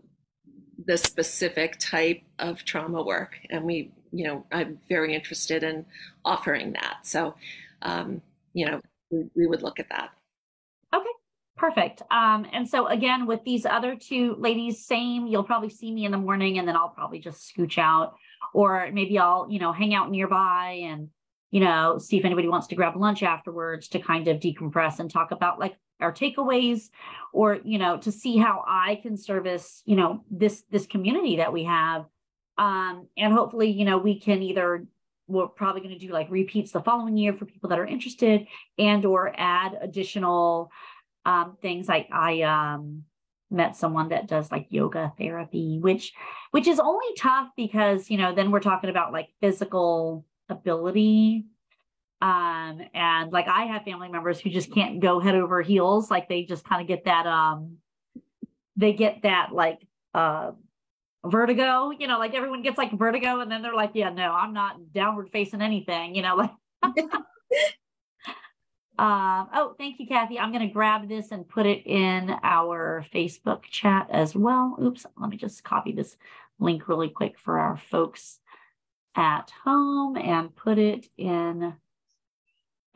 the specific type of trauma work. And we, you know, I'm very interested in offering that. So, um, you know, we, we would look at that. Okay, perfect. Um, and so again, with these other two ladies, same, you'll probably see me in the morning and then I'll probably just scooch out or maybe I'll, you know, hang out nearby and, you know, see if anybody wants to grab lunch afterwards to kind of decompress and talk about like our takeaways or you know to see how i can service you know this this community that we have. Um and hopefully you know we can either we're probably going to do like repeats the following year for people that are interested and or add additional um things. I i um met someone that does like yoga therapy which which is only tough because you know then we're talking about like physical ability um and like i have family members who just can't go head over heels like they just kind of get that um they get that like uh vertigo, you know, like everyone gets like vertigo and then they're like, yeah, no, I'm not downward facing anything, you know, like. um, oh, thank you, Kathy. I'm going to grab this and put it in our Facebook chat as well. Oops, let me just copy this link really quick for our folks at home and put it in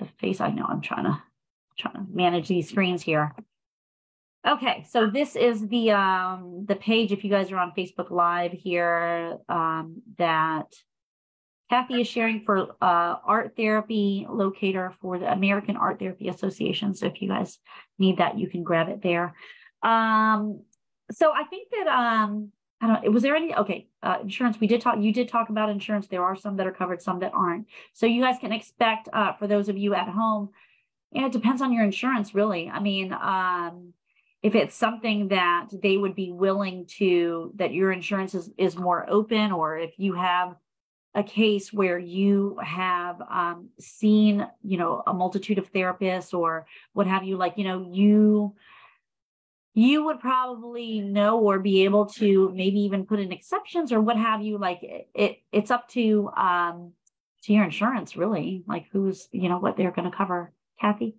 the face. I know I'm trying to trying to manage these screens here. Okay, so this is the um the page if you guys are on Facebook Live here um that Kathy is sharing for uh art therapy locator for the American Art Therapy Association. So if you guys need that, you can grab it there. Um so I think that um I don't was there any okay uh, insurance we did talk you did talk about insurance. There are some that are covered some that aren't. So you guys can expect uh, for those of you at home yeah, it depends on your insurance really. I mean um, if it's something that they would be willing to that your insurance is, is more open or if you have a case where you have um, seen you know a multitude of therapists or what have you like you know you you would probably know or be able to maybe even put in exceptions or what have you like it, it it's up to um to your insurance really like who's you know what they're going to cover kathy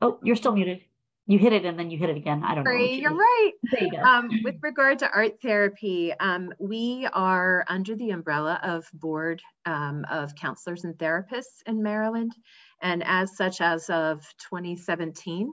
oh you're still muted you hit it and then you hit it again. I don't know. You're right. You um, with regard to art therapy, um, we are under the umbrella of board um, of counselors and therapists in Maryland. And as such, as of 2017,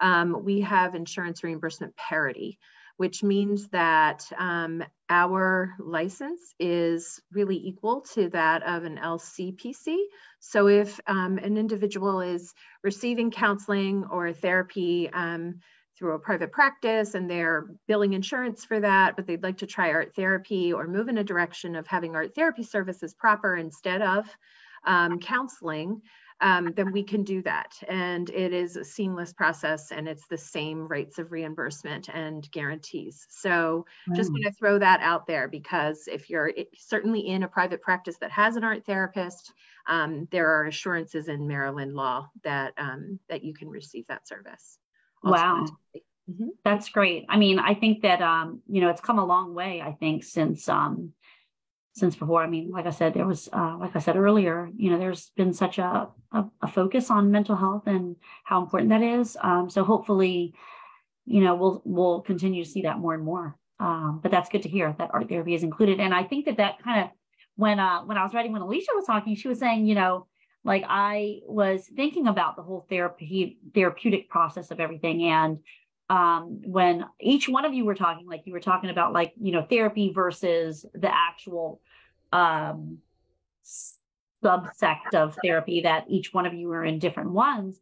um, we have insurance reimbursement parity, which means that um, our license is really equal to that of an LCPC. So if um, an individual is receiving counseling or therapy um, through a private practice and they're billing insurance for that, but they'd like to try art therapy or move in a direction of having art therapy services proper instead of um, counseling, um, then we can do that. And it is a seamless process and it's the same rates of reimbursement and guarantees. So just want to throw that out there because if you're certainly in a private practice that has an art therapist, um, there are assurances in Maryland law that um, that you can receive that service. Wow. Mm-hmm. That's great. I mean, I think that um, you know, it's come a long way, I think, since um since before. I mean, like I said, there was, uh, like I said earlier, you know, there's been such a, a, a focus on mental health and how important that is. Um, so hopefully, you know, we'll we'll continue to see that more and more. Um, but that's good to hear that art therapy is included. And I think that that kind of when uh, when I was writing when Alicia was talking, she was saying, you know, like I was thinking about the whole therapy therapeutic process of everything and um, when each one of you were talking, like you were talking about like, you know, therapy versus the actual um, subsect of therapy that each one of you are in different ones.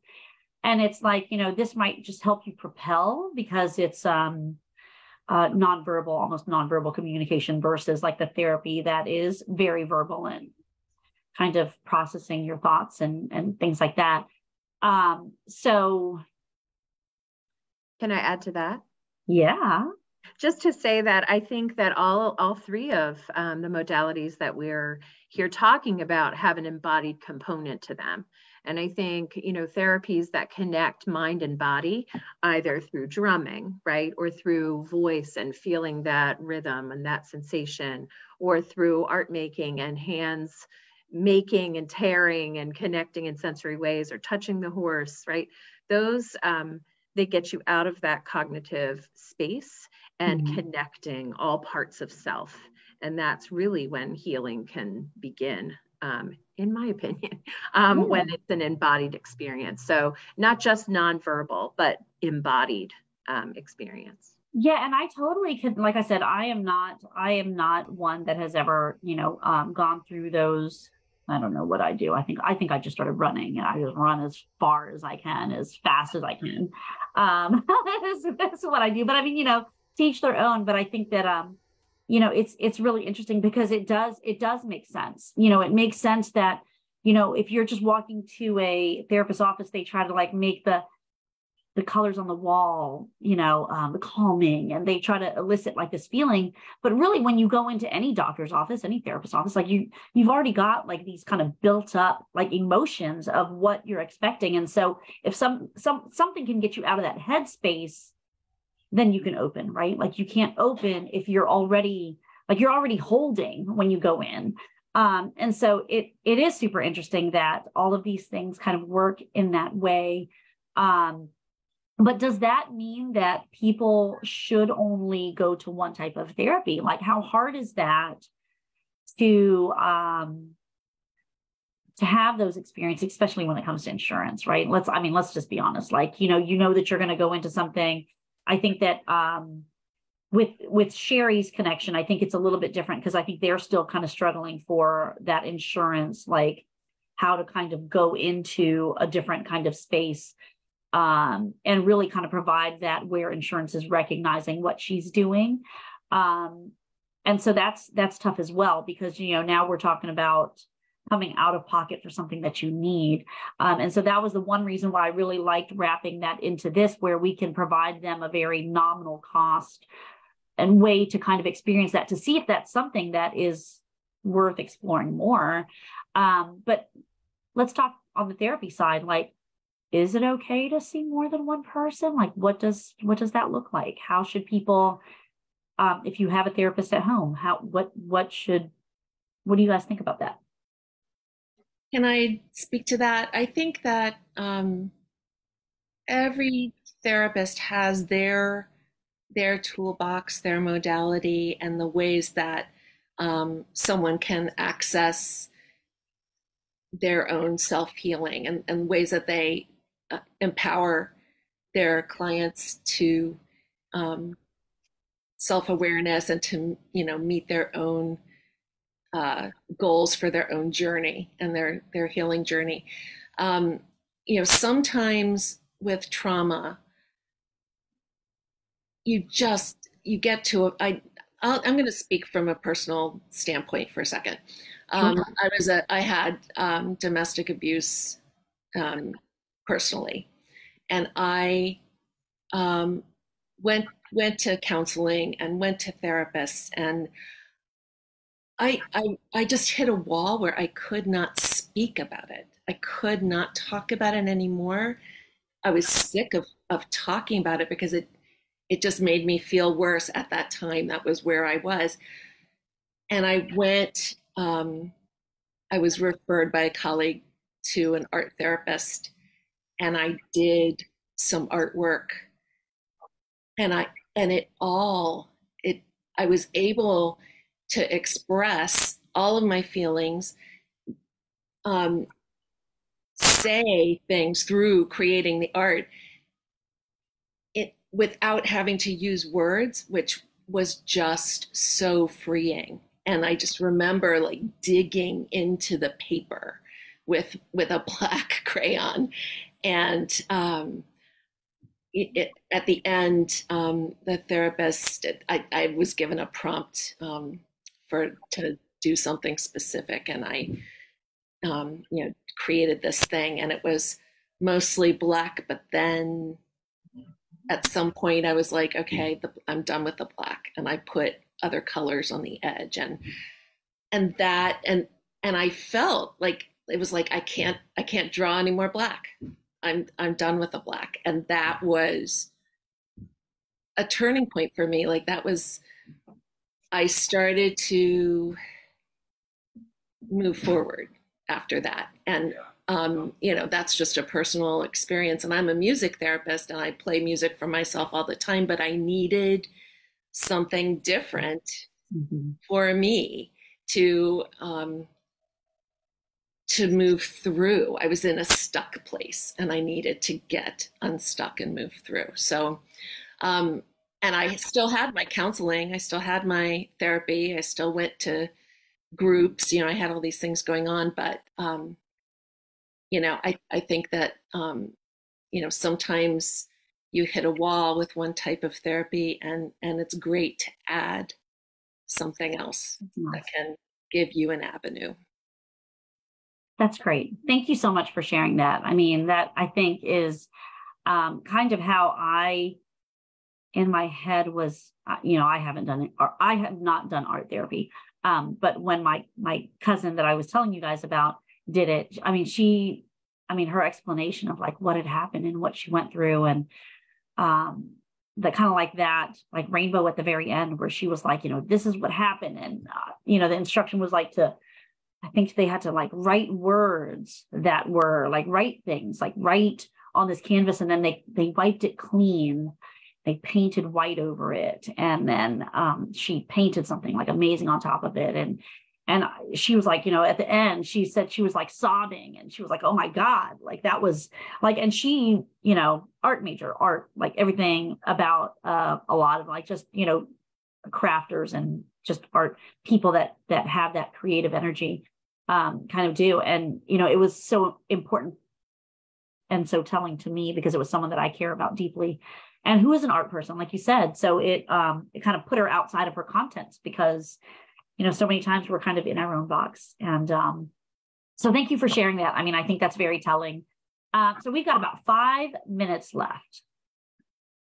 And it's like, you know, this might just help you propel because it's um, uh, nonverbal, almost nonverbal communication versus like the therapy that is very verbal and kind of processing your thoughts and, and things like that. Um, so can I add to that? Yeah. Just to say that I think that all all three of um, the modalities that we're here talking about have an embodied component to them. And I think, you know, therapies that connect mind and body, either through drumming, right, or through voice and feeling that rhythm and that sensation, or through art making and hands making and tearing and connecting in sensory ways, or touching the horse, right? Those um, they get you out of that cognitive space and mm-hmm. connecting all parts of self. And that's really when healing can begin, um, in my opinion, um, yeah. when it's an embodied experience. So, not just nonverbal, but embodied um, experience. Yeah, and I totally could. Like I said, I am not. I am not one that has ever, you know, um, gone through those I don't know what I do. I think I think I just started running and I just run as far as I can, as fast as I can. Um, that's, that's what I do. But I mean, you know, teach their own. But I think that um, you know, it's it's really interesting because it does it does make sense. You know, it makes sense that you know if you're just walking to a therapist's office, they try to like make the the colors on the wall, you know, um, the calming, and they try to elicit like this feeling. But really, when you go into any doctor's office, any therapist's office, like you, you've already got like these kind of built up like emotions of what you're expecting. And so, if some some something can get you out of that headspace, then you can open, right? Like you can't open if you're already like you're already holding when you go in. Um, and so it it is super interesting that all of these things kind of work in that way. Um, but does that mean that people should only go to one type of therapy? Like, how hard is that to um, to have those experiences, especially when it comes to insurance, right? Let's, I mean, let's just be honest. Like, you know, you know that you're going to go into something. I think that um, with with Sherry's connection, I think it's a little bit different because I think they're still kind of struggling for that insurance, like how to kind of go into a different kind of space um, and really kind of provide that where insurance is recognizing what she's doing. Um, and so that's that's tough as well because you know now we're talking about coming out of pocket for something that you need. Um, and so that was the one reason why I really liked wrapping that into this, where we can provide them a very nominal cost and way to kind of experience that to see if that's something that is worth exploring more. Um, but let's talk on the therapy side. Like, is it okay to see more than one person? Like, what does what does that look like? How should people, um, if you have a therapist at home, how what what should what do you guys think about that? Can I speak to that? I think that um, every therapist has their their toolbox, their modality, and the ways that um, someone can access their own self healing and, and ways that they empower their clients to um, self awareness and to you know meet their own uh, goals for their own journey and their their healing journey. Um, you know, sometimes with trauma, you just you get to a, I i am going to speak from a personal standpoint for a second. Um. I was a I had um, domestic abuse um, personally, and I um, went went to counseling and went to therapists and I, I I just hit a wall where I could not speak about it. I could not talk about it anymore. I was sick of of talking about it because it it just made me feel worse at that time. That was where I was. And I went, um, I was referred by a colleague to an art therapist, and I did some artwork. And I, and it all, it, I was able to express all of my feelings, um, say things through creating the art it without having to use words, which was just so freeing. And I just remember like digging into the paper with with a black crayon, and um, it, at the end, um, the therapist, I, I, was given a prompt um, for to do something specific, and I, um, you know, created this thing, and it was mostly black, but then at some point I was like, okay, the, I'm done with the black, and I put other colors on the edge, and and that and and I felt like it was like I can't I can't draw any more black. I'm I'm done with the black, and that was a turning point for me. Like that was I started to move forward after that, and. Yeah um, you know that's just a personal experience and i'm a music therapist and i play music for myself all the time but i needed something different mm-hmm. for me to um, to move through. I was in a stuck place and i needed to get unstuck and move through. So um, and i still had my counseling i still had my therapy i still went to groups you know i had all these things going on but um, you know, I, I think that, um, you know, sometimes you hit a wall with one type of therapy and, and it's great to add something else that can give you an avenue. That's great. Thank you so much for sharing that. I mean, that I think is um, kind of how I, in my head, was, uh, you know, I haven't done it, or I have not done art therapy. Um, but when my my cousin that I was telling you guys about did it. I mean, she, I mean, her explanation of like what had happened and what she went through and um the kind of like that, like rainbow at the very end, where she was like, you know, this is what happened. And, uh, you know, the instruction was like to, I think they had to like write words that were like write things, like write on this canvas. And then they, they wiped it clean. They painted white over it. And then um, she painted something like amazing on top of it. And and she was like you know at the end she said she was like sobbing and she was like oh my god like that was like and she you know art major art like everything about uh, a lot of like just you know crafters and just art people that that have that creative energy um kind of do and you know it was so important and so telling to me because it was someone that I care about deeply and who is an art person like you said so it um it kind of put her outside of her contents because you know, so many times we're kind of in our own box. And um, so thank you for sharing that. I mean, I think that's very telling. Uh, so we've got about five minutes left.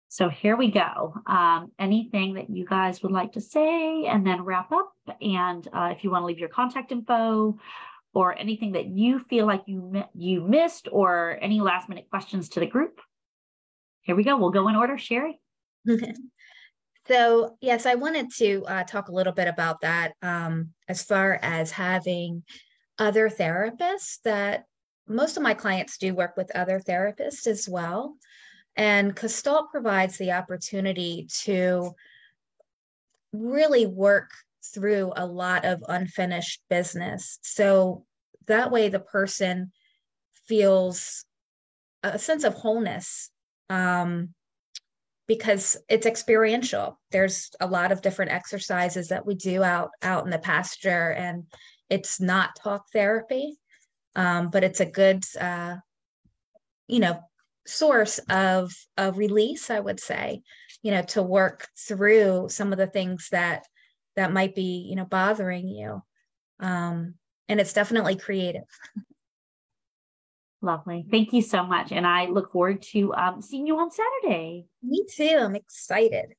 So here we go. Um, anything that you guys would like to say and then wrap up. And uh, if you want to leave your contact info or anything that you feel like you, you missed or any last minute questions to the group, here we go. We'll go in order. Sherry. So, yes, I wanted to uh, talk a little bit about that um, as far as having other therapists that most of my clients do work with other therapists as well. And Gestalt provides the opportunity to really work through a lot of unfinished business. So that way the person feels a sense of wholeness um, because it's experiential. There's a lot of different exercises that we do out out in the pasture, and it's not talk therapy, um, but it's a good, uh, you know, source of of release. I would say, you know, to work through some of the things that that might be, you know, bothering you. Um, and it's definitely creative. Lovely. Thank you so much. And I look forward to um, seeing you on Saturday. Me too. I'm excited.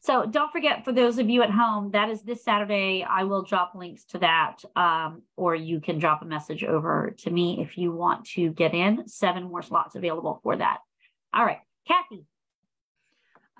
So don't forget, for those of you at home, that is this Saturday. I will drop links to that, um, or you can drop a message over to me if you want to get in. Seven more slots available for that. All right, Kathy.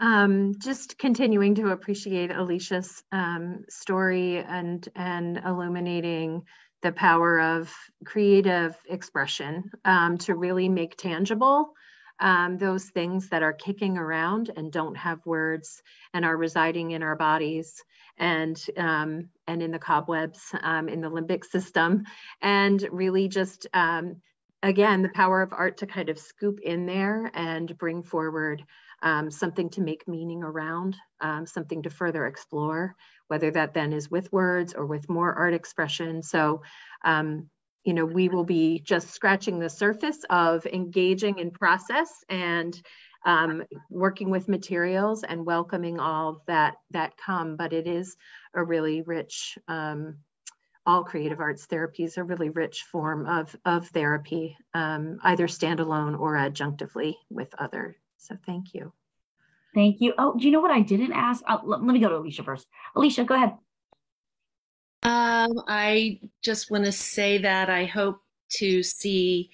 Um, just continuing to appreciate Alicia's um, story and and illuminating the power of creative expression um, to really make tangible um, those things that are kicking around and don't have words and are residing in our bodies and um, and in the cobwebs um, in the limbic system and really just um, again the power of art to kind of scoop in there and bring forward um, something to make meaning around something to further explore whether that then is with words or with more art expression. So, um, you know, we will be just scratching the surface of engaging in process and um, working with materials and welcoming all that that come. But it is a really rich, um, all creative arts therapies a really rich form of, of therapy, um, either standalone or adjunctively with other. So thank you. Thank you. Oh, do you know what I didn't ask? Let, let me go to Alicia first. Alicia, go ahead. Um, I just want to say that I hope to see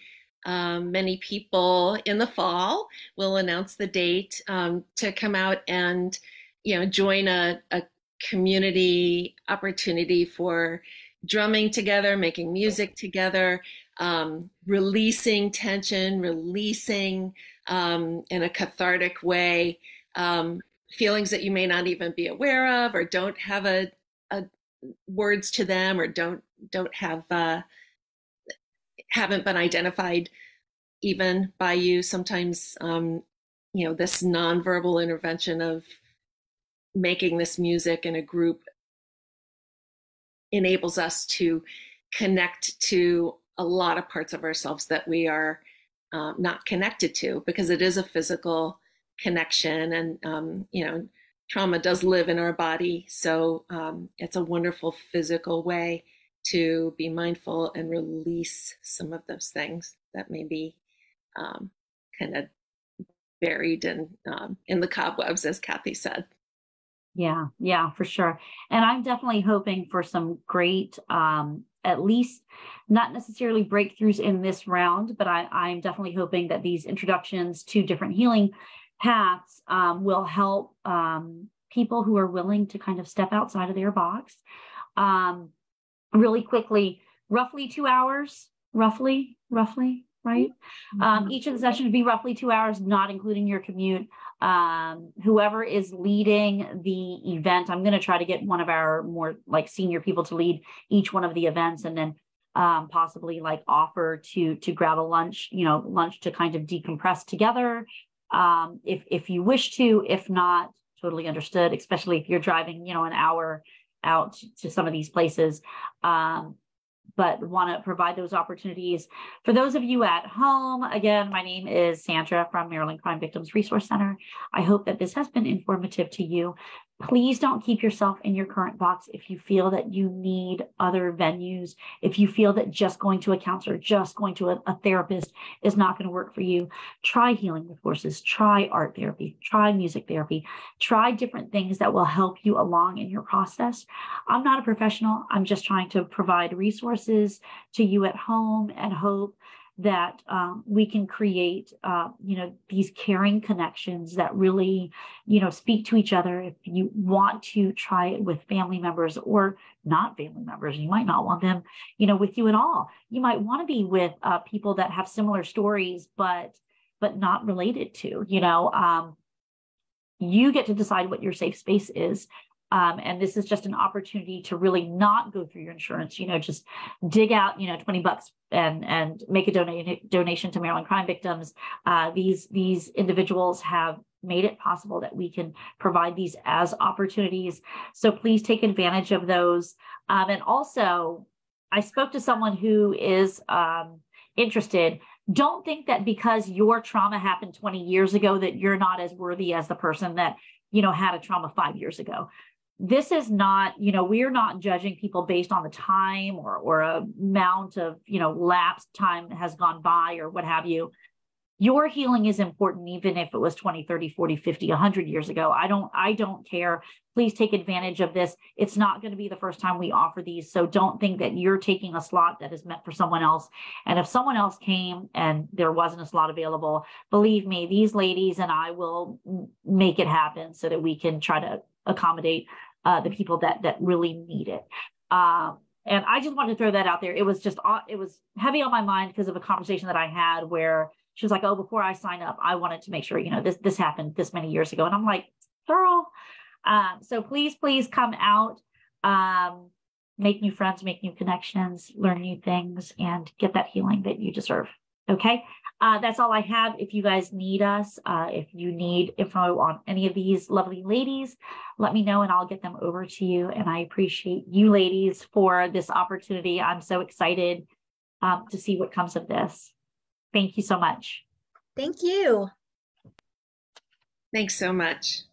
um, many people in the fall. We'll announce the date um, to come out and you know join a, a community opportunity for drumming together, making music together, um, releasing tension, releasing um, in a cathartic way um, feelings that you may not even be aware of or don't have a, a words to them or don't don't have uh, haven't been identified even by you. Sometimes um, you know this nonverbal intervention of making this music in a group enables us to connect to a lot of parts of ourselves that we are uh, not connected to because it is a physical connection and um, you know trauma does live in our body. So um, it's a wonderful physical way to be mindful and release some of those things that may be um, kind of buried in um, in the cobwebs as kathy said. Yeah yeah for sure. And i'm definitely hoping for some great um, at least not necessarily breakthroughs in this round but I, i'm definitely hoping that these introductions to different healing paths um, will help um, people who are willing to kind of step outside of their box. Um, really quickly, roughly two hours, roughly, roughly, right? Mm-hmm. Um, each of the sessions would be roughly two hours, not including your commute. Um, whoever is leading the event, I'm going to try to get one of our more like senior people to lead each one of the events, and then um, possibly like offer to to grab a lunch, you know, lunch to kind of decompress together, um, if if you wish to. If not, totally understood. Especially if you're driving, you know, an hour out to some of these places. Um, but want to provide those opportunities. For those of you at home, again, my name is Sandra from Maryland Crime Victims Resource Center. I hope that this has been informative to you. Please don't keep yourself in your current box if you feel that you need other venues, if you feel that just going to a counselor, just going to a, a therapist is not going to work for you. Try healing with horses, try art therapy, try music therapy, try different things that will help you along in your process. I'm not a professional, I'm just trying to provide resources to you at home and hope that um, we can create, uh, you know, these caring connections that really, you know, speak to each other. If you want to try it with family members or not family members, you might not want them, you know, with you at all. You might want to be with uh, people that have similar stories, but but not related to, you know. Um, you get to decide what your safe space is um, and this is just an opportunity to really not go through your insurance, you know, just dig out, you know, 20 bucks and, and make a donate, donation to Maryland crime victims. Uh, these, these individuals have made it possible that we can provide these as opportunities. So please take advantage of those. Um, and also, I spoke to someone who is um, interested. Don't think that because your trauma happened 20 years ago that you're not as worthy as the person that you know had a trauma five years ago this is not you know we're not judging people based on the time or or amount of you know lapsed time has gone by or what have you. Your healing is important even if it was 20 30 40 50 100 years ago. I don't i don't care. Please take advantage of this. It's not going to be the first time we offer these so don't think that you're taking a slot that is meant for someone else. And if someone else came and there wasn't a slot available believe me these ladies and i will make it happen so that we can try to accommodate uh, the people that that really need it. Um, and I just wanted to throw that out there. It was just it was heavy on my mind because of a conversation that I had where she was like, "Oh, before I sign up, I wanted to make sure you know this this happened this many years ago." And I'm like, "Girl." Um, so please, please come out, um, make new friends, make new connections, learn new things, and get that healing that you deserve. Okay. Uh, that's all I have. If you guys need us, uh, if you need info on any of these lovely ladies, let me know and I'll get them over to you. And I appreciate you ladies for this opportunity. I'm so excited um, to see what comes of this. Thank you so much. Thank you. Thanks so much.